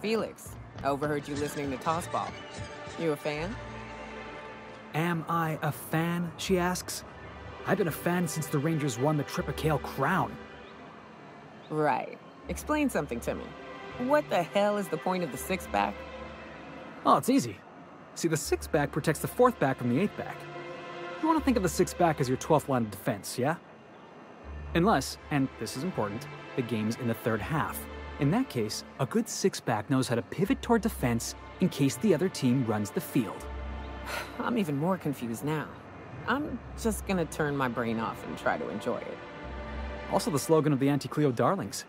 Felix, I overheard you listening to Tossball. You a fan? Am I a fan, she asks. I've been a fan since the Rangers won the Tripicale crown. Right. Explain something to me. What the hell is the point of the six-back? Oh, it's easy. See, the six-back protects the fourth back from the eighth back. You want to think of the six-back as your 12th line of defense, yeah? Unless, and this is important, the game's in the third half. In that case, a good six-back knows how to pivot toward defense in case the other team runs the field. I'm even more confused now. I'm just gonna turn my brain off and try to enjoy it. Also the slogan of the Anti-Cleo Darlings.